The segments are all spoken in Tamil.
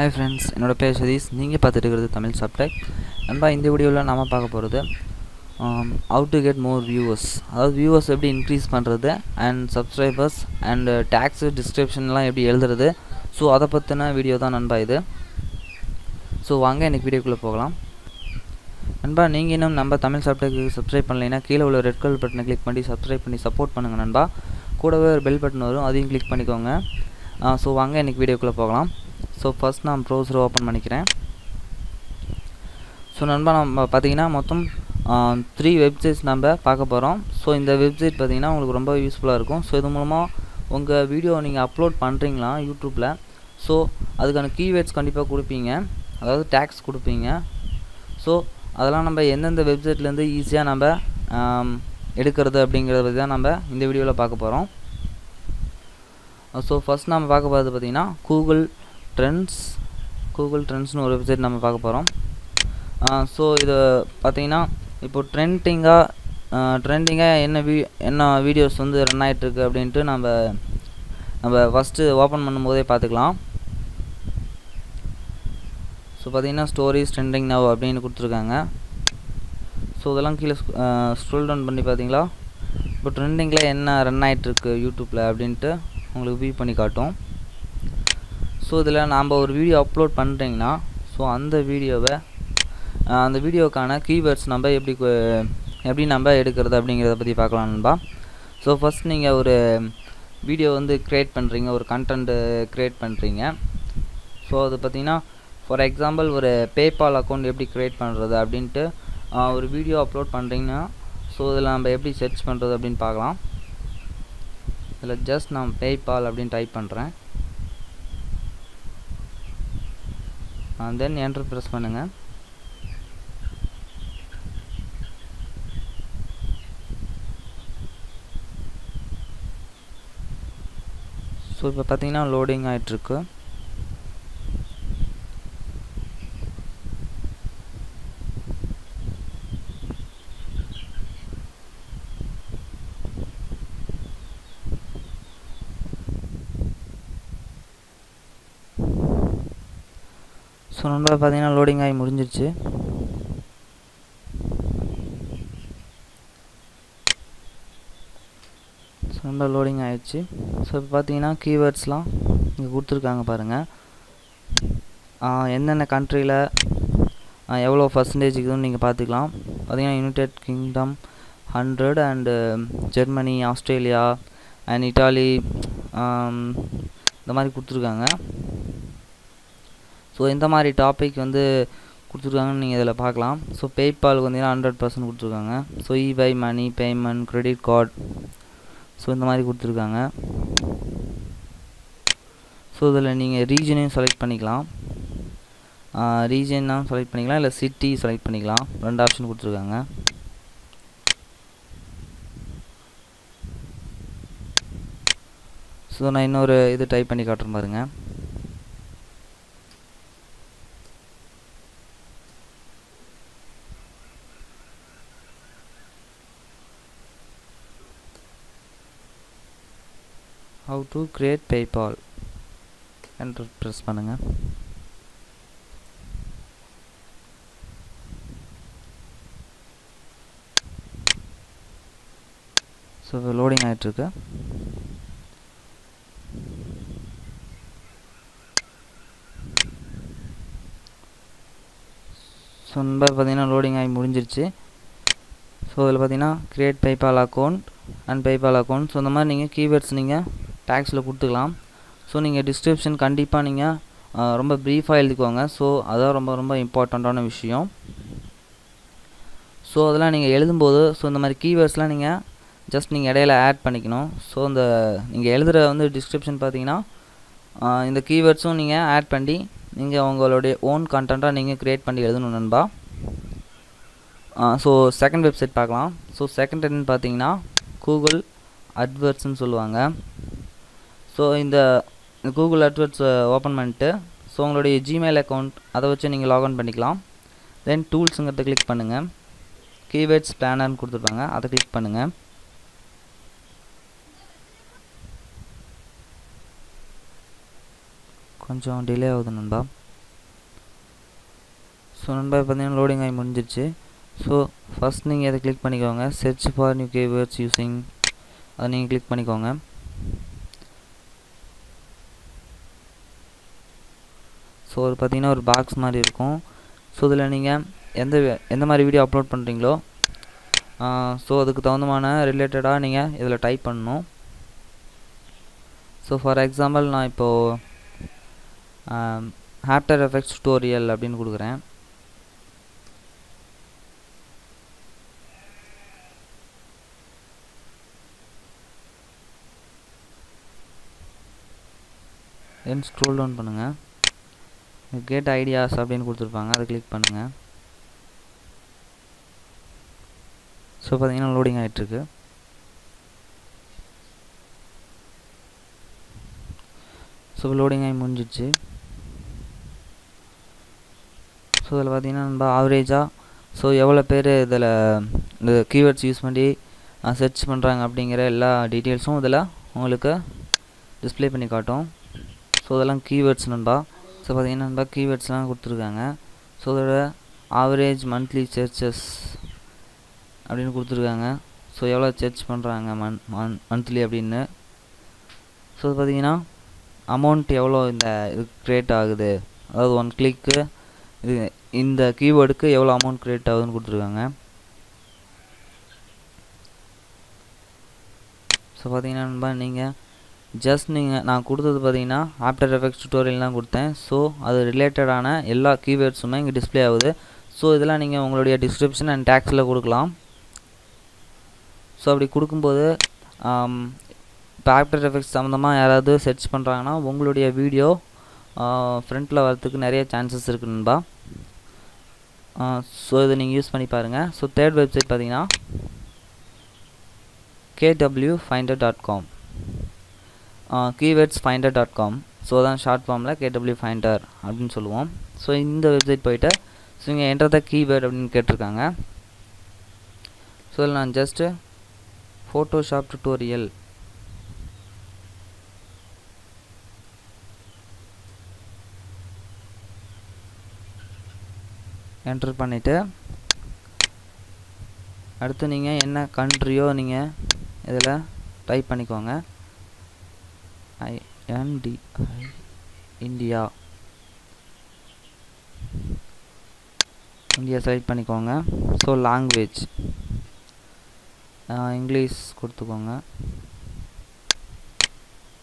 ஹாய் ஃப்ரெண்ட்ஸ் என்னோட பேர் சதீஷ். நீங்கள் பார்த்துட்டு இருக்கிறது தமிழ் சப்டெக் நண்பா இந்த வீடியோவில் நாம் பார்க்க போகிறது how to get more viewers அதாவது வியூவர்ஸ் எப்படி இன்க்ரீஸ் பண்ணுறது அண்ட் சப்ஸ்கிரைபர்ஸ் அண்ட் டேக்ஸு டிஸ்கிரிப்ஷன்லாம் எப்படி எழுதுறது. ஸோ அதை பற்றின வீடியோ தான் நண்பா இது. ஸோ வாங்க எனக்கு வீடியோக்குள்ளே போகலாம். நண்பா நீங்கள் இன்னும் நம்ம தமிழ் சப்டெக்கு சப்ஸ்கிரைப் பண்ணலைன்னா கீழே உள்ள ரெட் கலர் பட்டனை கிளிக் பண்ணி சப்ஸ்கிரைப் பண்ணி சப்போர்ட் பண்ணுங்கள் நண்பா. கூடவே ஒரு பெல் பட்டன் வரும் அதையும் கிளிக் பண்ணிக்கோங்க. ஸோ வாங்க எனக்கு வீடியோக்குள்ளே போகலாம். ஸோ ஃபஸ்ட் நான் ப்ரௌசர் ஓப்பன் பண்ணிக்கிறேன். ஸோ நண்பா நம்ம பார்த்தீங்கன்னா மொத்தம் த்ரீ வெப்சைட்ஸ் நம்ம பார்க்க போகிறோம் ஸோ இந்த வெப்சைட் பார்த்தீங்கன்னா உங்களுக்கு ரொம்ப யூஸ்ஃபுல்லாக இருக்கும். ஸோ இது மூலமாக உங்கள் வீடியோ நீங்கள் அப்லோட் பண்ணுறீங்களா யூடியூப்பில் ஸோ அதுக்கான கீவேர்ட்ஸ் கண்டிப்பாக கொடுப்பீங்க. அதாவது டேக்ஸ் கொடுப்பீங்க. ஸோ அதெல்லாம் நம்ம எந்தெந்த வெப்சைட்லேருந்து ஈஸியாக நம்ம எடுக்கிறது அப்படிங்கிறத பற்றி தான் நம்ம இந்த வீடியோவில் பார்க்க போகிறோம் ஸோ ஃபஸ்ட் நம்ம பார்க்க போகிறது பார்த்திங்கன்னா கூகுள் ட்ரெண்ட்ஸ் கூகுள் ட்ரெண்ட்ஸ்னு ஒரு வெப்சைட் நம்ம பார்க்க போகிறோம் ஸோ இது பார்த்தீங்கன்னா இப்போ ட்ரெண்டிங்காக ட்ரெண்டிங்காக என்ன வீ என்ன வீடியோஸ் வந்து ரன் ஆகிட்டுருக்கு அப்படின்ட்டு நம்ம நம்ம ஃபஸ்ட்டு ஓப்பன் பண்ணும்போதே பார்த்துக்கலாம் ஸோ பார்த்தீங்கன்னா ஸ்டோரிஸ் ட்ரெண்டிங் நவ் அப்படின்னு கொடுத்துருக்காங்க. ஸோ இதெல்லாம் கீழே ஸ்க்ரோல் டவுன் பண்ணி பார்த்தீங்களா இப்போ ட்ரெண்டிங்கில் என்ன ரன் ஆகிட்டுருக்கு யூடியூப்பில் அப்படின்ட்டு உங்களுக்கு வியூ பண்ணி காட்டும். ஸோ இதில் நாம் ஒரு வீடியோ அப்லோட் பண்ணுறீங்கன்னா ஸோ அந்த வீடியோவை அந்த வீடியோக்கான கீவேர்ட்ஸ் நம்ம எப்படி எப்படி நம்ம எடுக்கிறது அப்படிங்கிறத பற்றி பார்க்கலாம் நண்பா. ஸோ ஃபஸ்ட் நீங்கள் ஒரு வீடியோ வந்து க்ரியேட் பண்ணுறீங்க ஒரு கண்டென்ட்டு க்ரியேட் பண்ணுறீங்க ஸோ அது பார்த்திங்கன்னா ஃபார் எக்ஸாம்பிள் ஒரு பேபால் அக்கௌண்ட் எப்படி க்ரியேட் பண்ணுறது அப்படின்ட்டு ஒரு வீடியோ அப்லோட் பண்ணுறீங்கன்னா ஸோ இதில் நம்ம எப்படி சர்ச் பண்ணுறது அப்படின்னு பார்க்கலாம். இதில் ஜஸ்ட் நான் பேபால் அப்படின்னு டைப் பண்ணுறேன் தென் என்ட்ரு ப்ரெஸ் பண்ணுங்கள் ஸோ இப்போ பார்த்தீங்கன்னா லோடிங் ஆகிட்டுருக்கு ஸோ நண்பா பார்த்தீங்கன்னா லோடிங் ஆகி முடிஞ்சிருச்சு. ரொம்ப லோடிங் ஆகிடுச்சு ஸோ இப்போ பார்த்தீங்கன்னா கீவேர்ட்ஸ்லாம் இங்கே கொடுத்துருக்காங்க பாருங்கள் எந்தெந்த கண்ட்ரியில் எவ்வளோ பர்சன்டேஜ் இருக்குதுன்னு நீங்கள் பார்த்துக்கலாம் பார்த்தீங்கன்னா United Kingdom hundred and Germany Australia and Italy இந்த மாதிரி கொடுத்துருக்காங்க. ஸோ இந்த மாதிரி டாபிக் வந்து கொடுத்துருக்காங்கன்னு நீங்கள் இதில் பார்க்கலாம். ஸோ பேபாலுக்கு வந்தீங்கன்னா ஹண்ட்ரட் பர்சன்ட் கொடுத்துருக்காங்க. So eBay money payment credit card so இந்த மாதிரி கொடுத்துருக்காங்க. ஸோ இதில் நீங்கள் ரீஜனையும் செலக்ட் பண்ணிக்கலாம். ரீஜனாக செலக்ட் பண்ணிக்கலாம். இல்லை சிட்டி செலக்ட் பண்ணிக்கலாம். ரெண்டு ஆப்ஷன் கொடுத்துருக்காங்க. ஸோ நான் இன்னொரு இது டைப் பண்ணி காட்டுறேன் பாருங்கள் ஹவு டு கிரியேட் பேபால் என்று ப்ரெஸ் பண்ணுங்கள் ஸோ இப்போ லோடிங் ஆகிட்டுருக்கு ஸோ நம்பர் பார்த்தீங்கன்னா லோடிங் ஆகி முடிஞ்சிருச்சு. ஸோ இதில் பார்த்தீங்கன்னா create PayPal account and PayPal account so இந்த மாதிரி நீங்கள் கீவேர்ட்ஸ் நீங்கள் டேக்ஸில் கொடுத்துக்கலாம். ஸோ நீங்கள் டிஸ்கிரிப்ஷன் கண்டிப்பாக நீங்கள் ரொம்ப ப்ரீஃபாக எழுதிக்கோங்க. ஸோ அதான் ரொம்ப ரொம்ப இம்பார்ட்டண்ட்டான விஷயம். ஸோ அதெல்லாம் நீங்கள் எழுதும்போது ஸோ இந்த மாதிரி கீவேர்ட்ஸ்லாம் நீங்கள் ஜஸ்ட் நீங்கள் இடையில ஆட் பண்ணிக்கணும். ஸோ இந்த நீங்கள் எழுதுகிற வந்து டிஸ்கிரிப்ஷன் பார்த்தீங்கன்னா இந்த கீவேர்ட்ஸும் நீங்கள் ஆட் பண்ணி நீங்கள் உங்களுடைய ஓன் கண்டென்ட்டாக நீங்கள் க்ரியேட் பண்ணி எழுதணும் நண்பா. ஸோ செகண்ட் வெப்சைட் பார்க்கலாம். ஸோ செகண்ட் என்னன்னு பார்த்தீங்கன்னா கூகுள் அட்வர்ட்ஸ்னு சொல்லுவாங்க. ஸோ இந்த கூகுள் அட்வர்ட்ஸ் ஓப்பன் பண்ணிட்டு ஸோ உங்களுடைய ஜிமெயில் அக்கௌண்ட் அதை வச்சு நீங்கள் லாக்இன் பண்ணிக்கலாம். தென் டூல்ஸுங்கிறத கிளிக் பண்ணுங்கள் கீவேர்ட்ஸ் பிளானர்னு கொடுத்துருப்பாங்க. அதை கிளிக் பண்ணுங்கள் கொஞ்சம் டிலே ஆகுது நண்பா. ஸோ நண்பா பார்த்தீங்கன்னா லோடிங் ஆகி முடிஞ்சிருச்சு. ஸோ ஃபஸ்ட் நீங்கள் இதை கிளிக் பண்ணிக்கோங்க. Search for new keywords using அதை நீங்கள் கிளிக் பண்ணிக்கோங்க. ஸோ அது பார்த்திங்கன்னா ஒரு பாக்ஸ் மாதிரி இருக்கும். ஸோ இதில் நீங்கள் எந்த எந்த மாதிரி வீடியோ அப்லோட் பண்ணுறீங்களோ ஸோ அதுக்கு தகுந்தமான ரிலேட்டடாக நீங்கள் இதில் டைப் பண்ணணும். ஸோ ஃபார் எக்ஸாம்பிள் நான் இப்போது ஆஃப்டர் எஃபெக்ட்ஸ் டுட்டோரியல் அப்படின்னு கொடுக்குறேன். தென் ஸ்க்ரோல் டவுன் பண்ணுங்கள் கேட் ஐடியாஸ் அப்படின்னு கொடுத்துருப்பாங்க. அதை கிளிக் பண்ணுங்கள் ஸோ பார்த்தீங்கன்னா லோடிங் ஆகிட்டுருக்கு ஸோ லோடிங் ஆகி முடிஞ்சிச்சு ஸோ இதில் பார்த்தீங்கன்னா நம்ம ஆவரேஜாக ஸோ எவ்வளோ பேர் இதில் இந்த கீவேர்ட்ஸ் யூஸ் பண்ணி சர்ச் பண்ணுறாங்க அப்படிங்கிற எல்லா டீட்டெயில்ஸும் இதில் உங்களுக்கு டிஸ்பிளே பண்ணி காட்டும். ஸோ இதெல்லாம் கீவேர்ட்ஸ் நண்பா. ஸோ பார்த்தீங்கன்னா நம்ம கீவேர்ட்ஸ்லாம் கொடுத்துருக்காங்க. ஸோ அதோட ஆவரேஜ் மந்த்லி சர்ச்சஸ் அப்படின்னு கொடுத்துருக்காங்க. ஸோ எவ்வளோ சர்ச் பண்ணுறாங்க மன் மன் மந்த்லி அப்படின்னு. ஸோ பார்த்தீங்கன்னா அமௌண்ட் எவ்வளோ இந்த இது க்ரியேட் ஆகுது. அதாவது ஒன் கிளிக்கு இது இந்த கீவேர்டுக்கு எவ்வளோ அமௌண்ட் க்ரியேட் ஆகுதுன்னு கொடுத்துருக்காங்க. ஸோ பார்த்தீங்கன்னா நண்பா நீங்கள் ஜஸ்ட் நீங்கள் நான் கொடுத்தது பார்த்தீங்கன்னா ஆஃப்டர் எஃபெக்ட்ஸ் டுட்டோரியல் தான் கொடுத்தேன். ஸோ அது ரிலேட்டடான எல்லா கீவேர்ட்ஸுமே இங்கே டிஸ்பிளே ஆகுது. ஸோ இதெல்லாம் நீங்கள் உங்களுடைய டிஸ்கிரிப்ஷன் அண்ட் டேக்ஸில் கொடுக்கலாம். ஸோ அப்படி கொடுக்கும்போது இப்போ ஆஃப்டர் எஃபெக்ட்ஸ் சம்மந்தமாக யாராவது சர்ச் பண்ணுறாங்கன்னா உங்களுடைய வீடியோ ஃப்ரண்ட்டில் வரத்துக்கு நிறைய சான்சஸ் இருக்குது நண்பா. ஸோ இதை நீங்கள் யூஸ் பண்ணி பாருங்கள் ஸோ தேர்ட் வெப்சைட் பார்த்தீங்கன்னா KW finder dot com keywords finder dot com so தான் ஷார்ட் ஃபார்மில் கேடபிள்யூ ஃபைண்டர் அப்படின்னு சொல்லுவோம். ஸோ இந்த வெப்சைட் போயிட்டு ஸோ இங்கே என்டர் த கீவேர்ட் அப்படின்னு கேட்டிருக்காங்க. ஸோ இதில் நான் ஜஸ்ட்டு ஃபோட்டோஷாப் டுட்டோரியல் என்டர் பண்ணிவிட்டு அடுத்து நீங்கள் என்ன கண்ட்ரியோ நீங்கள் இதில் டைப் பண்ணிக்கோங்க. ஐஎன்டி இந்தியா இந்தியா செலக்ட் பண்ணிக்கோங்க. ஸோ லாங்குவேஜ் இங்கிலீஷ் கொடுத்துக்கோங்க.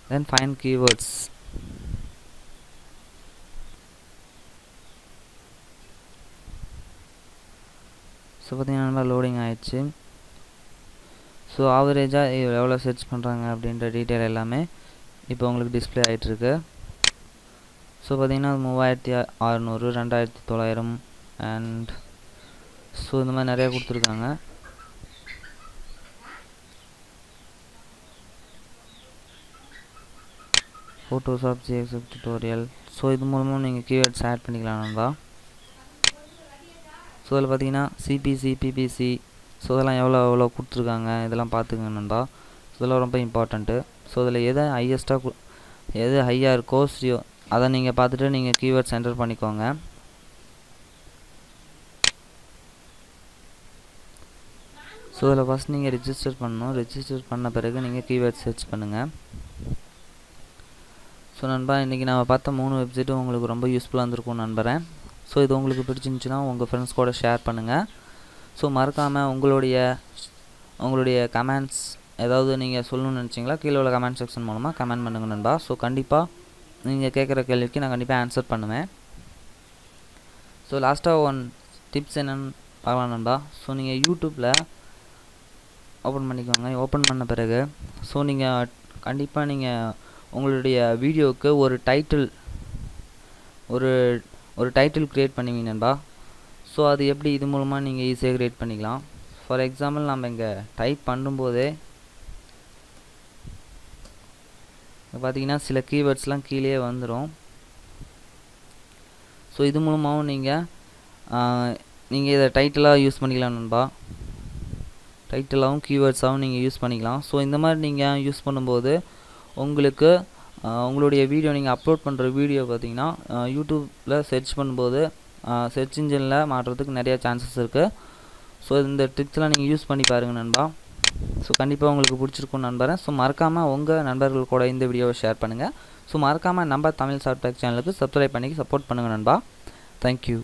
தென் ஃபைன் கீவேர்ட்ஸ் ஸோ பார்த்தீங்கன்னா நல்லா லோடிங் ஆயிடுச்சு. ஸோ ஆவரேஜாக எவ்வளோ சர்ச் பண்ணுறாங்க அப்படின்ற டீட்டெயில் எல்லாமே இப்போ உங்களுக்கு டிஸ்பிளே ஆகிட்டுருக்கு ஸோ பார்த்தீங்கன்னா மூவாயிரத்தி அறநூறு ரெண்டாயிரத்தி தொள்ளாயிரம் அண்ட் ஸோ இந்த மாதிரி நிறையா கொடுத்துருக்காங்க. ஃபோட்டோஷாப் ஜிஎக்ஸ்எஃப் டுட்டோரியல் ஸோ இது மூலமாக நீங்கள் கீவேர்ட்ஸ் ஆட் பண்ணிக்கலாம் நண்பா. ஸோ அதில் பார்த்தீங்கன்னா சிபிசி பிபிசி ஸோ இதெல்லாம் எவ்வளோ எவ்வளோ கொடுத்துருக்காங்க இதெல்லாம் பார்த்துங்க நண்பா. இதெல்லாம் ரொம்ப இம்பார்ட்டண்ட்டு ஸோ இதில் எதை ஹையஸ்ட்டாக எது ஹையாக இருக்கோ ஸ்ரீயோ அதை நீங்கள் பார்த்துட்டு நீங்கள் கீவேர்ட்ஸ் என்டர் பண்ணிக்கோங்க. ஸோ இதில் ஃபஸ்ட் நீங்கள் ரிஜிஸ்டர் பண்ணணும். ரிஜிஸ்டர் பண்ண பிறகு நீங்கள் கீவேர்ட் சர்ச் பண்ணுங்கள் ஸோ நண்பா இன்றைக்கி நான் பார்த்த மூணு வெப்சைட்டும் உங்களுக்கு ரொம்ப யூஸ்ஃபுல்லாக இருந்திருக்கும் நண்பரேன் ஸோ இது உங்களுக்கு பிடிச்சிருந்துச்சுன்னா உங்கள் ஃப்ரெண்ட்ஸ் கூட ஷேர் பண்ணுங்கள் ஸோ மறக்காமல் உங்களுடைய உங்களுடைய கமெண்ட்ஸ் ஏதாவது நீங்கள் சொல்லணும்னு நினச்சிங்களா? கீழே உள்ள கமெண்ட் செக்ஷன் மூலமாக கமெண்ட் பண்ணுங்க நண்பா. ஸோ கண்டிப்பாக நீங்கள் கேட்குற கேள்விக்கு நான் கண்டிப்பாக ஆன்சர் பண்ணுவேன். ஸோ லாஸ்ட்டாக ஒன் டிப்ஸ் என்னென்னு பார்க்கலாம் நண்பா. ஸோ நீங்கள் யூடியூப்பில் ஓப்பன் பண்ணிக்கோங்க. ஓப்பன் பண்ண பிறகு ஸோ நீங்கள் கண்டிப்பாக நீங்கள் உங்களுடைய வீடியோவுக்கு ஒரு டைட்டில் ஒரு ஒரு டைட்டில் க்ரியேட் பண்ணுவீங்க நண்பா. ஸோ அது எப்படி? இது மூலமாக நீங்கள் ஈஸியாக க்ரியேட் பண்ணிக்கலாம். ஃபார் எக்ஸாம்பிள் நம்ம இங்கே டைப் பண்ணும்போதே பார்த்தீங்கன்னா சில கீவேர்ட்ஸ்லாம் கீழே வந்துடும் ஸோ இது மூலமாகவும் நீங்கள் நீங்கள் இதை டைட்டிலாக யூஸ் பண்ணிக்கலாம் நண்பா. டைட்டிலாகவும் கீவேர்ட்ஸாகவும் நீங்கள் யூஸ் பண்ணிக்கலாம். ஸோ இந்த மாதிரி நீங்கள் யூஸ் பண்ணும்போது உங்களுக்கு உங்களுடைய வீடியோ நீங்கள் அப்லோட் பண்ணுற வீடியோ பார்த்தீங்கன்னா யூடியூப்பில் சர்ச் பண்ணும்போது சர்ச் இன்ஜினில் மாட்டுறதுக்கு நிறையா சான்சஸ் இருக்குது ஸோ இந்த ட்ரிக்ஸ்லாம் நீங்கள் யூஸ் பண்ணி பாருங்கள் நண்பா. ஸோ கண்டிப்பாக உங்களுக்கு பிடிச்சிருக்கும்னு நண்பறேன் ஸோ மறக்காமல் உங்கள் நண்பர்கள் கூட இந்த வீடியோவை ஷேர் பண்ணுங்கள் ஸோ மறக்காமல் நம்ம தமிழ் சாஃப்ட்வேர் சேனலுக்கு சப்ஸ்கிரைப் பண்ணி சப்போர்ட் பண்ணுங்கள் நண்பா. Thank you